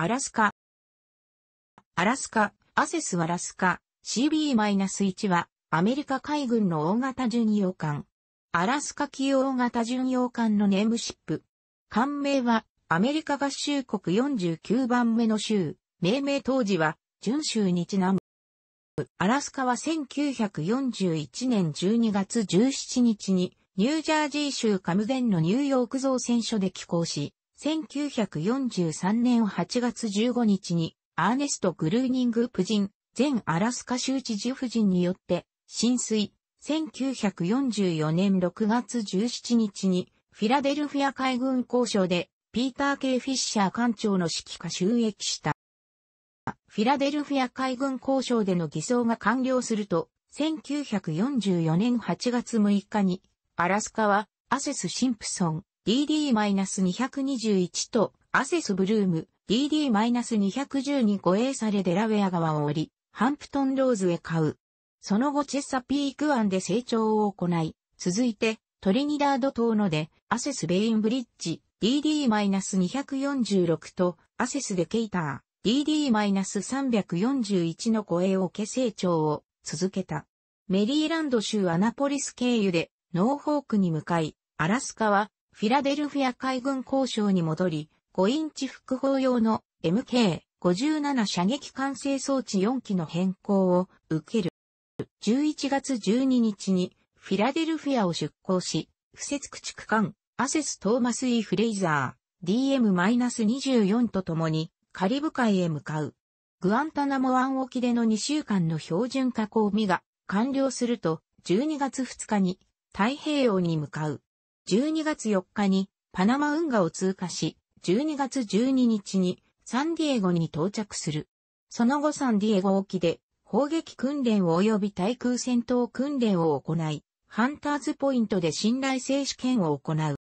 アラスカ。アラスカ、アセス・アラスカ、CB-1 は、アメリカ海軍の大型巡洋艦。アラスカ級大型巡洋艦のネームシップ。艦名は、アメリカ合衆国49番目の州。命名当時は、準州にちなむ。アラスカは1941年12月17日に、ニュージャージー州カムデンのニューヨーク造船所で寄港し、1943年8月15日に、アーネスト・グルーニング夫人、前アラスカ州知事夫人によって、浸水、1944年6月17日に、フィラデルフィア海軍交渉で、ピーター・ケイ・フィッシャー艦長の指揮下収益した。フィラデルフィア海軍交渉での偽装が完了すると、1944年8月6日に、アラスカは、アセス・シンプソン、DD-221 と、アセス・ブルーム、DD-210 に護衛されデラウェア川を降り、ハンプトン・ローズへ買う。その後チェッサピーク湾で成長を行い、続いてトリニダード島のでアセスベインブリッジ DD-246 とアセスデケイター DD-341 の護衛を受け成長を続けた。メリーランド州アナポリス経由でノーホークに向かい、アラスカはフィラデルフィア海軍交渉に戻り、5インチ複合用の MK57 射撃管制装置4機の変更を受ける。11月12日にフィラデルフィアを出港し、不設駆逐艦アセス・トーマス・イ・フレイザー DM-24 と共にカリブ海へ向かう。グアンタナモ湾沖での2週間の標準加工日が完了すると12月2日に太平洋に向かう。12月4日にパナマ運河を通過し、12月12日にサンディエゴに到着する。その後サンディエゴ沖で砲撃訓練及び対空戦闘訓練を行い、ハンターズポイントで信頼性試験を行う。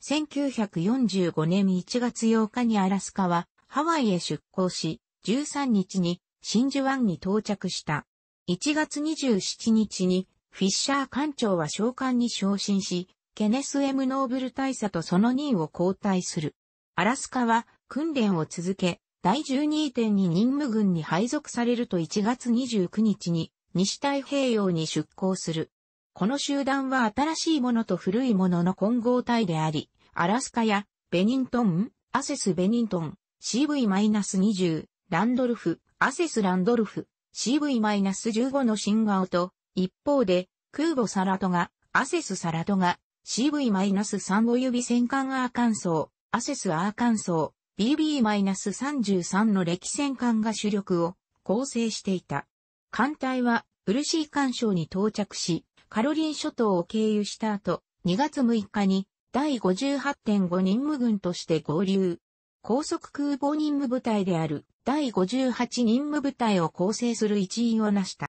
1945年1月8日にアラスカはハワイへ出港し、13日に真珠湾に到着した。1月27日にフィッシャー艦長は少将に昇進し、ケネス・ M・ノーブル大佐とその任を交代する。アラスカは訓練を続け、第12.2任務群に配属されると1月29日に西太平洋に出港する。この集団は新しいものと古いものの混合体であり、アラスカやベニントン、 USS・ベニントン、CV-20、ランドルフ、 USS・ランドルフ、CV-15 の新顔と、一方で空母サラトガ、アセス・サラトガ、CV-3 及び戦艦アーカンソー、アセス・アーカンソー、BB-33 の歴戦艦が主力を構成していた。艦隊はブルシー艦礁に到着し、カロリン諸島を経由した後、2月6日に第58.5任務軍として合流。高速空母任務部隊である第58任務部隊を構成する一員を成した。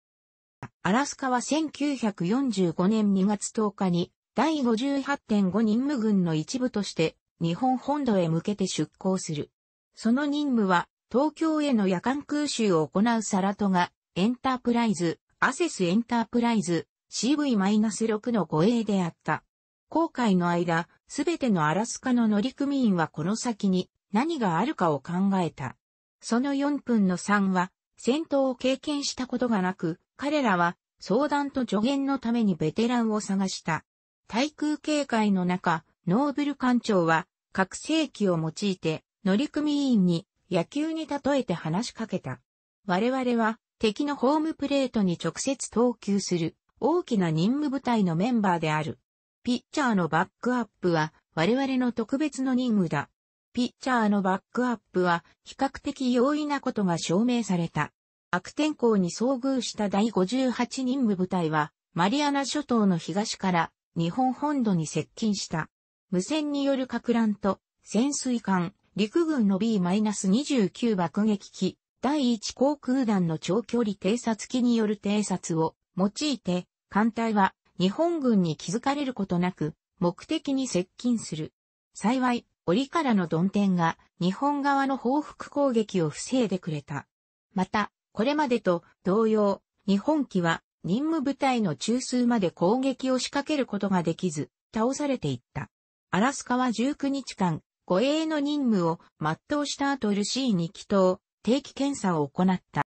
アラスカは1945年2月10日に第58.5任務軍の一部として日本本土へ向けて出港する。その任務は、東京への夜間空襲を行うサラトが、エンタープライズ、アセスエンタープライズ、CV-6 の護衛であった。航海の間、すべてのアラスカの乗組員はこの先に何があるかを考えた。その4分の3は、戦闘を経験したことがなく、彼らは相談と助言のためにベテランを探した。対空警戒の中、ノーブル艦長は、核兵器を用いて、乗組員に野球に例えて話しかけた。我々は敵のホームプレートに直接投球する大きな任務部隊のメンバーである。ピッチャーのバックアップは我々の特別の任務だ。ピッチャーのバックアップは比較的容易なことが証明された。悪天候に遭遇した第58任務部隊はマリアナ諸島の東から日本本土に接近した。無線による格乱と潜水艦、陸軍の B-29 爆撃機、第1航空団の長距離偵察機による偵察を用いて、艦隊は日本軍に気づかれることなく、目的に接近する。幸い、折からの鈍天が日本側の報復攻撃を防いでくれた。また、これまでと同様、日本機は任務部隊の中枢まで攻撃を仕掛けることができず、倒されていった。アラスカは19日間、護衛の任務を全うした後ルシーに帰島、定期検査を行った。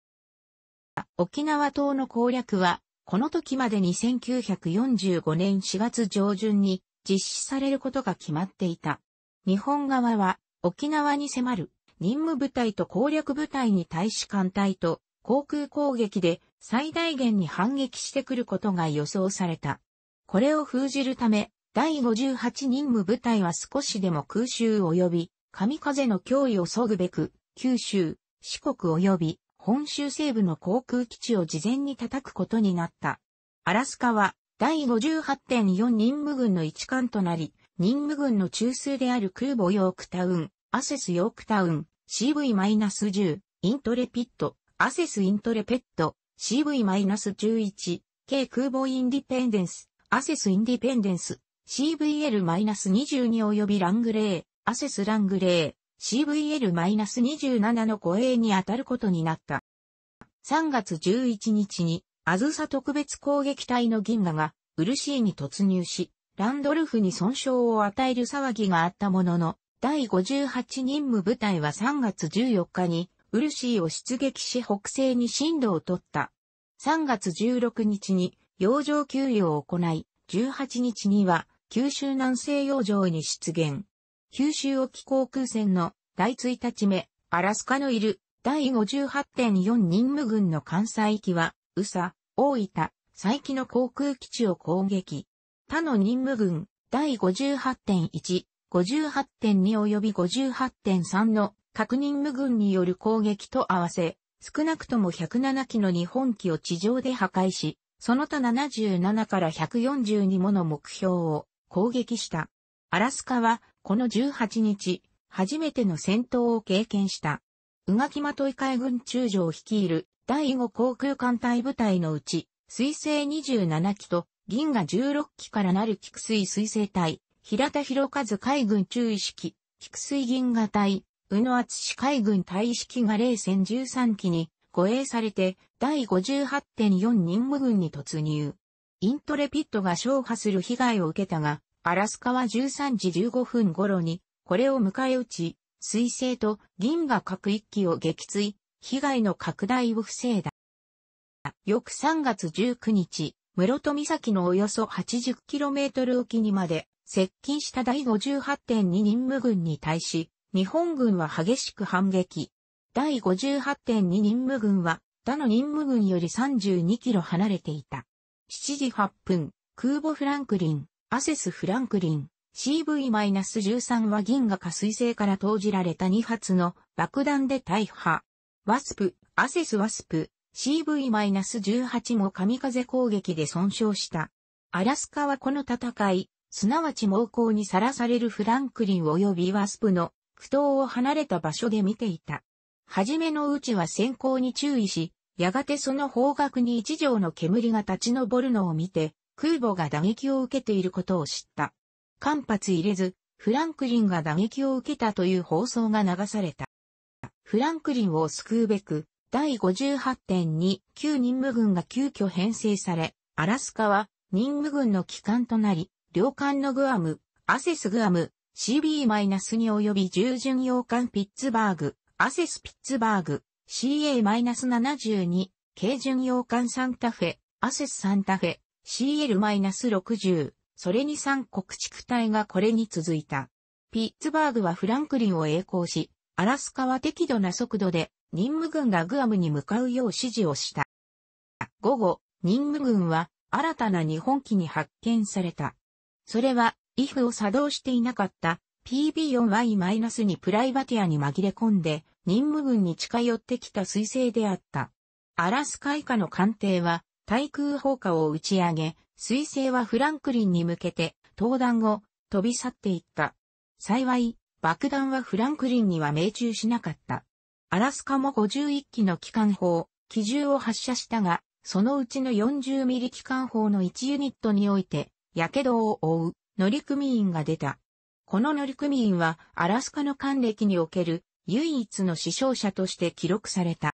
沖縄島の攻略は、この時までに1945年4月上旬に実施されることが決まっていた。日本側は沖縄に迫る任務部隊と攻略部隊に対し艦隊と航空攻撃で最大限に反撃してくることが予想された。これを封じるため、第58任務部隊は少しでも空襲及び、神風の脅威を削ぐべく、九州、四国及び、本州西部の航空基地を事前に叩くことになった。アラスカは、第58.4任務軍の一環となり、任務軍の中枢である空母ヨークタウン、アセスヨークタウン、CV-10、イントレピット、アセスイントレペット、CV-11、K 空母インディペンデンス、アセスインディペンデンス、CVL-22 及びラングレー、アセスラングレー、CVL-27 の護衛に当たることになった。3月11日に、アズサ特別攻撃隊の銀河が、ウルシーに突入し、ランドルフに損傷を与える騒ぎがあったものの、第58任務部隊は3月14日に、ウルシーを出撃し北西に進路を取った。3月16日に、洋上給与を行い、18日には、九州南西洋上に出現。九州沖航空船の第1日目、アラスカのいる第58.4任務軍の関西機は、宇佐、大分、佐伯の航空基地を攻撃。他の任務軍、第58.1、58.2及び58.3の各任務軍による攻撃と合わせ、少なくとも107機の日本機を地上で破壊し、その他77から142もの目標を攻撃した。アラスカは、この18日、初めての戦闘を経験した。宇垣まとい海軍中将を率いる第5航空艦隊部隊のうち、水星27機と銀河16機からなる菊水水星隊、平田博和海軍中意識、菊水銀河隊、宇野厚海軍隊意識が0戦13機に護衛されて第58.4任務軍に突入。イントレピットが勝破する被害を受けたが、アラスカは13時15分頃に、これを迎え撃ち、水星と銀河各一機を撃墜、被害の拡大を防いだ。翌3月19日、室戸岬のおよそ 80km 沖にまで接近した第58.2任務軍に対し、日本軍は激しく反撃。第58.2任務軍は他の任務軍より32キロ離れていた。7時8分、空母フランクリン、アセスフランクリン、CV-13 は銀河下水星から投じられた2発の爆弾で大破。ワスプ、アセスワスプ、CV-18 も神風攻撃で損傷した。アラスカはこの戦い、すなわち猛攻にさらされるフランクリン及びワスプの苦闘を離れた場所で見ていた。はじめのうちは先行に注意し、やがてその方角に一条の煙が立ち上るのを見て、空母が打撃を受けていることを知った。間髪入れず、フランクリンが打撃を受けたという放送が流された。フランクリンを救うべく、第58.2旧任務軍が急遽編成され、アラスカは任務軍の機関となり、領艦のグアム、アセスグアム、CB-2 及び従巡洋艦ピッツバーグ、アセスピッツバーグ、CA-72、軽巡洋艦サンタフェ、アセスサンタフェ、CL-60、それに3国地区隊がこれに続いた。ピッツバーグはフランクリンを栄光し、アラスカは適度な速度で任務軍がグアムに向かうよう指示をした。午後、任務軍は新たな日本機に発見された。それは、IF を作動していなかった PB4Y-2 プライバティアに紛れ込んで、任務軍に近寄ってきた彗星であった。アラスカ以下の艦艇は対空砲火を打ち上げ、彗星はフランクリンに向けて投弾後飛び去っていった。幸い、爆弾はフランクリンには命中しなかった。アラスカも51機の機関砲、機銃を発射したが、そのうちの40ミリ機関砲の1ユニットにおいて、火傷を負う乗組員が出た。この乗組員はアラスカの艦歴における唯一の死傷者として記録された。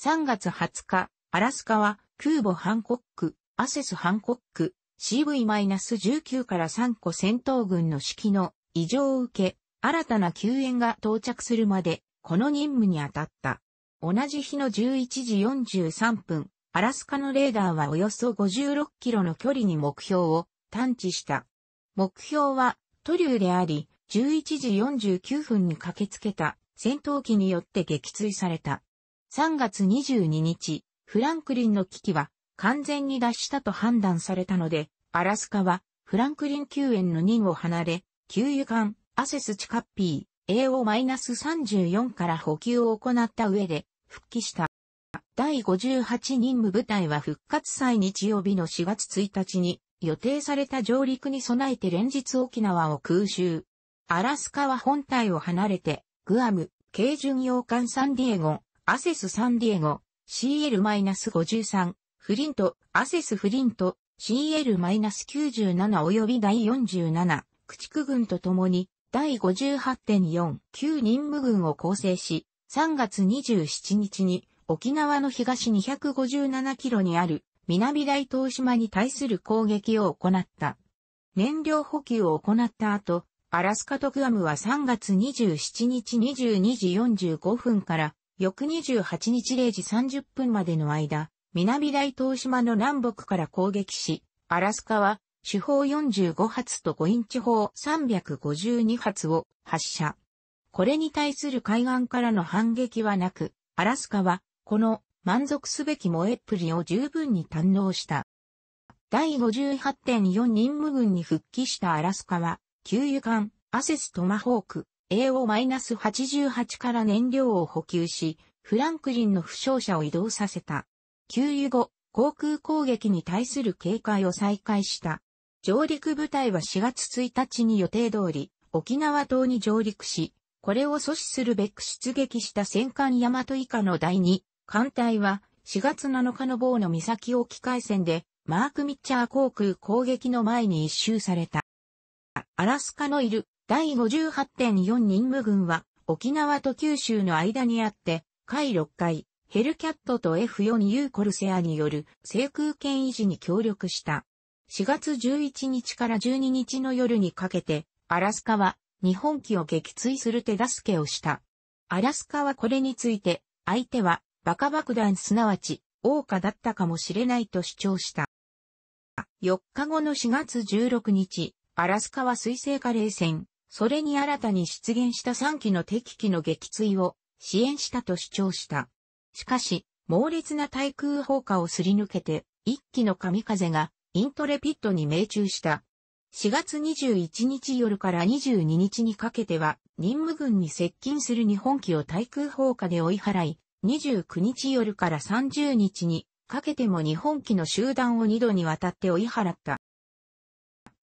3月20日、アラスカは空母ハンコック、アセスハンコック、CV-19 から3個戦闘群の指揮の異常を受け、新たな救援が到着するまで、この任務に当たった。同じ日の11時43分、アラスカのレーダーはおよそ56キロの距離に目標を探知した。目標はトリューであり、11時49分に駆けつけた戦闘機によって撃墜された。3月22日、フランクリンの危機は完全に脱したと判断されたので、アラスカはフランクリン救援の任を離れ、給油艦アセスチカッピー AO-34 から補給を行った上で復帰した。第58任務部隊は復活祭日曜日の4月1日に予定された上陸に備えて連日沖縄を空襲。アラスカは本体を離れて、グアム、軽巡洋艦サンディエゴ、アセスサンディエゴ、CL-53、フリント、アセスフリント、CL-97 及び第47、駆逐軍と共に、第58.4、旧任務軍を構成し、3月27日に沖縄の東257キロにある南大東島に対する攻撃を行った。燃料補給を行った後、アラスカとグアムは3月27日22時45分から翌28日0時30分までの間、南大東島の南北から攻撃し、アラスカは主砲45発と5インチ砲352発を発射。これに対する海岸からの反撃はなく、アラスカはこの満足すべき萌えっぷりを十分に堪能した。第58.4任務軍に復帰したアラスカは、給油艦、アセストマホーク、AO-88 から燃料を補給し、フランクリンの負傷者を移動させた。給油後、航空攻撃に対する警戒を再開した。上陸部隊は4月1日に予定通り、沖縄島に上陸し、これを阻止するべく出撃した戦艦大和以下の第2艦隊は4月7日の某の岬沖海戦でマーク・ミッチャー航空攻撃の前に一周された。アラスカのいる第58.4任務軍は沖縄と九州の間にあって、海6回、ヘルキャットと F4U コルセアによる制空権維持に協力した。4月11日から12日の夜にかけて、アラスカは日本機を撃墜する手助けをした。アラスカはこれについて、相手はバカ爆弾すなわち、王家だったかもしれないと主張した。4日後の4月16日、アラスカは水星化冷戦、それに新たに出現した3機の敵機の撃墜を支援したと主張した。しかし、猛烈な対空砲火をすり抜けて、一機の神風がイントレピットに命中した。4月21日夜から22日にかけては、任務軍に接近する日本機を対空砲火で追い払い、29日夜から30日にかけても日本機の集団を2度にわたって追い払った。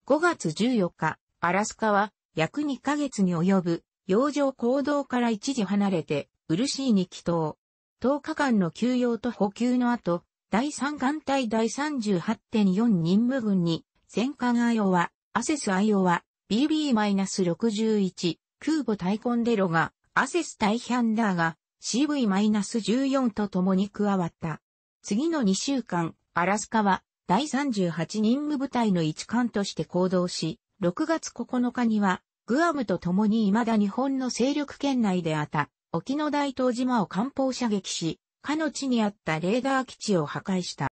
5月14日、アラスカは約2ヶ月に及ぶ洋上行動から一時離れて、ウルシーに帰島。10日間の休養と補給の後、第3艦隊第38.4任務軍に、戦艦アイオワ、アセスアイオワ、BB-61、空母タイコンデロが、アセスタイヒャンダーが、CV-14 と共に加わった。次の2週間、アラスカは、第38任務部隊の一艦として行動し、6月9日には、グアムと共に未だ日本の勢力圏内であった沖ノ大東島を艦砲射撃し、かの地にあったレーダー基地を破壊した。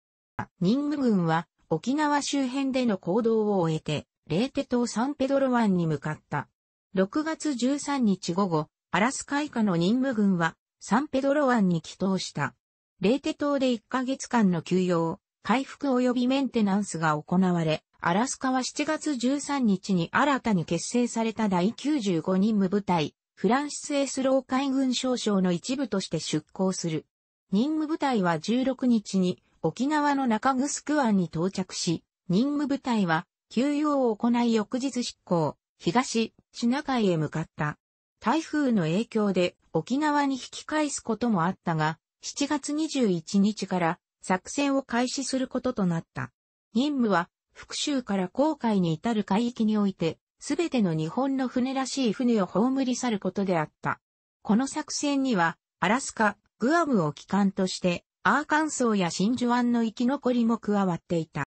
任務軍は沖縄周辺での行動を終えて、レーテ島サンペドロ湾に向かった。6月13日午後、アラスカ以下の任務軍はサンペドロ湾に帰島した。レーテ島で1ヶ月間の休養、回復及びメンテナンスが行われ、アラスカは7月13日に新たに結成された第95任務部隊、フランシス・エスロー海軍少将の一部として出港する。任務部隊は16日に沖縄の中城湾に到着し、任務部隊は休養を行い翌日執行、東、シナ海へ向かった。台風の影響で沖縄に引き返すこともあったが、7月21日から作戦を開始することとなった。任務は福州から航海に至る海域において、すべての日本の船らしい船を葬り去ることであった。この作戦には、アラスカ、グアムを機関として、アーカンソーや真珠湾の生き残りも加わっていた。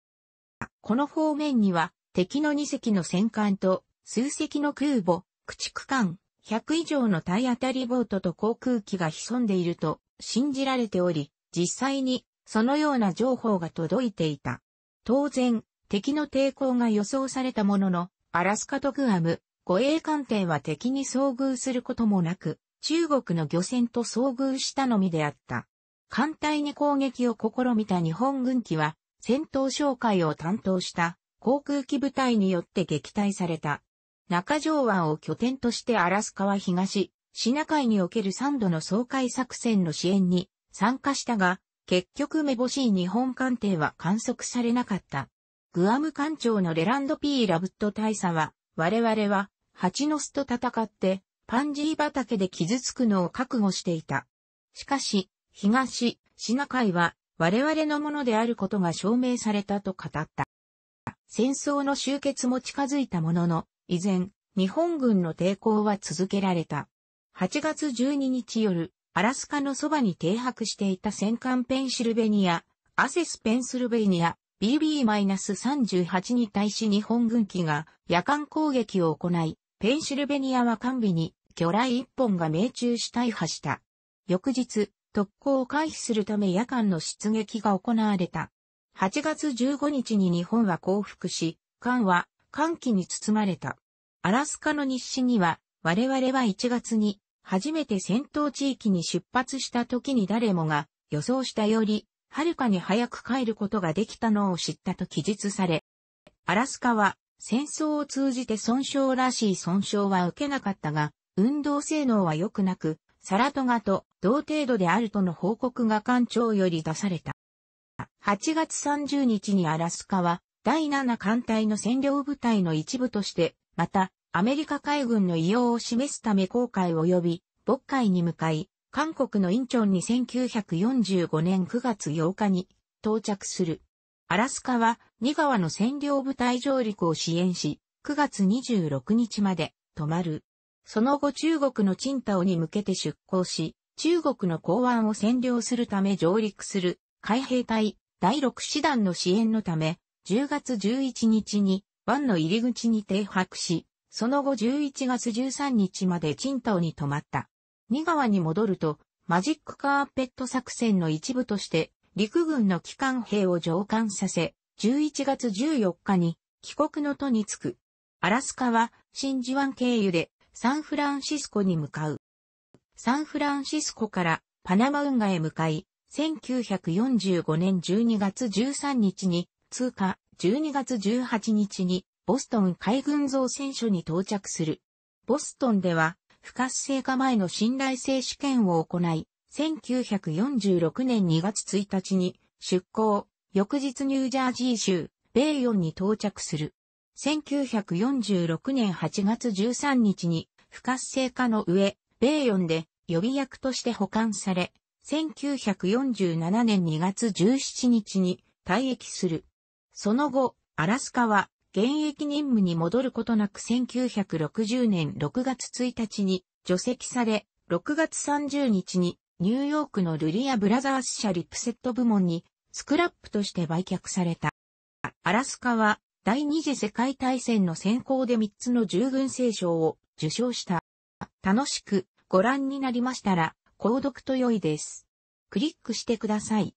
この方面には、敵の2隻の戦艦と、数隻の空母、駆逐艦、100以上の体当たりボートと航空機が潜んでいると信じられており、実際にそのような情報が届いていた。当然、敵の抵抗が予想されたものの、アラスカとグアム、護衛艦艇は敵に遭遇することもなく、中国の漁船と遭遇したのみであった。艦隊に攻撃を試みた日本軍機は、戦闘紹介を担当した航空機部隊によって撃退された。中条湾を拠点としてアラスカは東、シナ海における3度の総会作戦の支援に参加したが、結局めぼしい日本艦艇は観測されなかった。グアム艦長のレランド・ピー・ラブット大佐は、我々は、蜂の巣と戦って、パンジー畑で傷つくのを覚悟していた。しかし、東、シナ海は、我々のものであることが証明されたと語った。戦争の終結も近づいたものの、依然、日本軍の抵抗は続けられた。8月12日夜、アラスカのそばに停泊していた戦艦ペンシルベニア、アセスペンシルベニア、BB-38 に対し日本軍機が夜間攻撃を行い、ペンシルベニアは完備に魚雷一本が命中し大破した。翌日、特攻を回避するため夜間の出撃が行われた。8月15日に日本は降伏し、艦は歓喜に包まれた。アラスカの日誌には、我々は1月に初めて戦闘地域に出発した時に誰もが予想したより、はるかに早く帰ることができたのを知ったと記述され、アラスカは戦争を通じて損傷らしい損傷は受けなかったが、運動性能は良くなく、サラトガと同程度であるとの報告が艦長より出された。8月30日にアラスカは第7艦隊の占領部隊の一部として、またアメリカ海軍の異様を示すため航海及び渤海に向かい、韓国のインチョンに1945年9月8日に到着する。アラスカは2川の占領部隊上陸を支援し、9月26日まで止まる。その後中国のチンタオに向けて出港し、中国の港湾を占領するため上陸する海兵隊第6師団の支援のため、10月11日に湾の入り口に停泊し、その後11月13日までチンタオに泊まった。二川に戻ると、マジックカーペット作戦の一部として、陸軍の機関兵を上艦させ、11月14日に帰国の途に着く。アラスカは真珠湾経由でサンフランシスコに向かう。サンフランシスコからパナマ運河へ向かい、1945年12月13日に通過、12月18日にボストン海軍造船所に到着する。ボストンでは不活性化前の信頼性試験を行い、1946年2月1日に出港、翌日ニュージャージー州、ベイヨンに到着する。1946年8月13日に不活性化の上、米ヨンで予備役として保管され、1947年2月17日に退役する。その後、アラスカは現役任務に戻ることなく1960年6月1日に除籍され、6月30日にニューヨークのルリア・ブラザース社リップセット部門にスクラップとして売却された。アラスカは第二次世界大戦の先行で3つの従軍聖賞を受賞した。楽しくご覧になりましたら、購読と良いです。クリックしてください。